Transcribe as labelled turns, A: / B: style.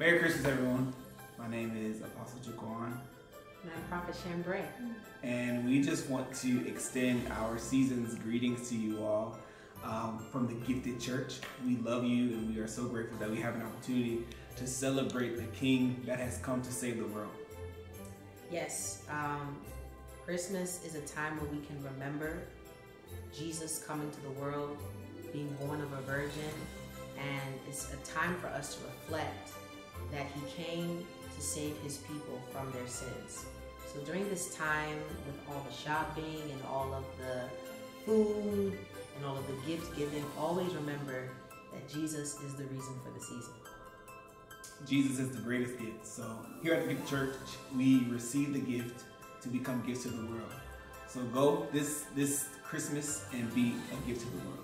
A: Merry Christmas, everyone. My name is Apostle JaQuan.
B: And I'm Prophet Shambrae.
A: And we just want to extend our season's greetings to you all um, from the Gifted Church. We love you and we are so grateful that we have an opportunity to celebrate the King that has come to save the world.
B: Yes, um, Christmas is a time where we can remember Jesus coming to the world, being born of a virgin, and it's a time for us to reflect that he came to save his people from their sins. So during this time, with all the shopping and all of the food and all of the gift giving, always remember that Jesus is the reason for the season.
A: Jesus is the greatest gift. So here at the Gift Church, we receive the gift to become gifts to the world. So go this this Christmas and be a gift to the world.